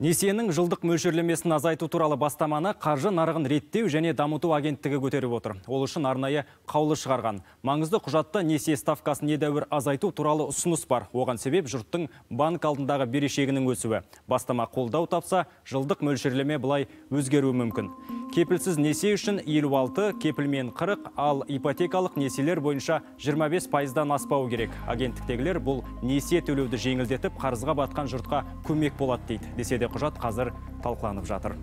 Несиенің жылдық мөлшерлемесін азайту туралы бастаманы қаржы нарығын реттеу және дамыту агенттігі көтеріп отыр. Ол үшін арнайы қаулы шығарған. Маңызды құжатта несие ставкасын едәуір азайту туралы ұсыныс бар. Оған себеп жұрттың банк алдындағы берешегінің өсуі. Бастама қолдау тапса, жылдық мөлшерлеме былай өзгеруі мүмкін. Кепілсіз несие үшін 56, кепілмен 40, ал ипотекалық несиелер бойынша 25 пайыздан аспау керек. Агенттіктегілер бұл несие төлеуді жеңілдетіп, қарызға батқан жұртқа көмек болады дейді. Десе де құжат қазір талқыланып жатыр